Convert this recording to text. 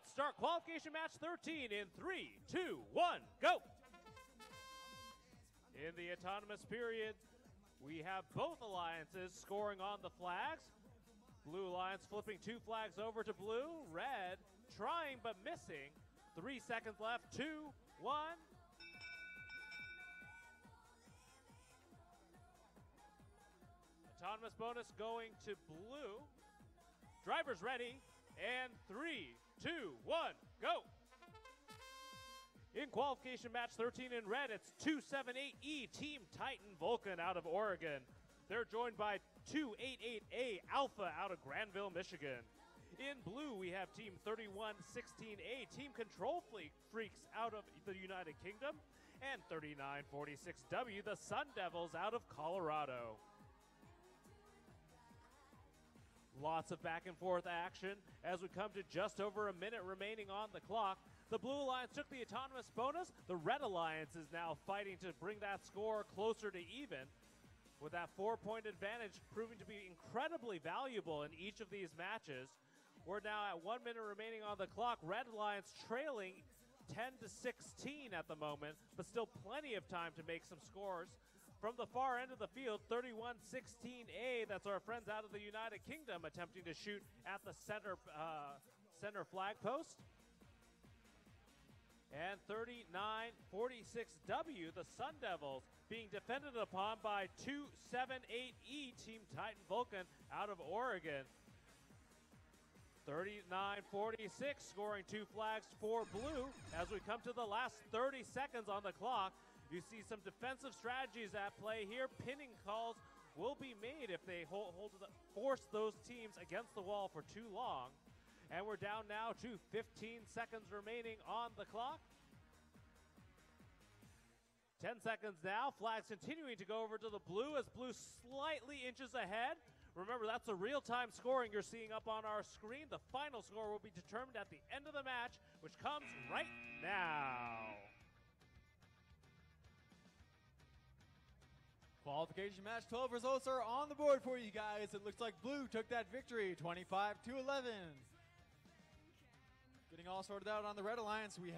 Let's start qualification match 13 in three, two, one, go. In the autonomous period, we have both alliances scoring on the flags. Blue Alliance flipping two flags over to blue. Red trying but missing. Three seconds left. Two, one. Autonomous bonus going to blue. Drivers ready. And three, two, one, go. In qualification match 13 in red, it's 278E Team Titan Vulcan out of Oregon. They're joined by 288A Alpha out of Grandville, Michigan. In blue, we have Team 3116A Team Control Freaks out of the United Kingdom, and 3946W the Sun Devils out of Colorado. Lots of back and forth action as we come to just over a minute remaining on the clock. The Blue Alliance took the autonomous bonus. The Red Alliance is now fighting to bring that score closer to even, with that four point advantage proving to be incredibly valuable in each of these matches. We're now at one minute remaining on the clock. Red Alliance trailing 10 to 16 at the moment, but still plenty of time to make some scores. From the far end of the field, 31-16A, that's our friends out of the United Kingdom attempting to shoot at the center uh, center flag post. And 39-46W, the Sun Devils, being defended upon by 278E Team Titan Vulcan out of Oregon. 39-46, scoring two flags for blue. As we come to the last 30 seconds on the clock, you see some defensive strategies at play here. Pinning calls will be made if they hold, hold the, force those teams against the wall for too long. And we're down now to 15 seconds remaining on the clock. 10 seconds now. Flags continuing to go over to the blue as blue slightly inches ahead. Remember, that's the real time scoring you're seeing up on our screen. The final score will be determined at the end of the match, which comes right now. Qualification match 12 results are on the board for you guys. It looks like blue took that victory 25 to 11. Getting all sorted out on the Red Alliance, we have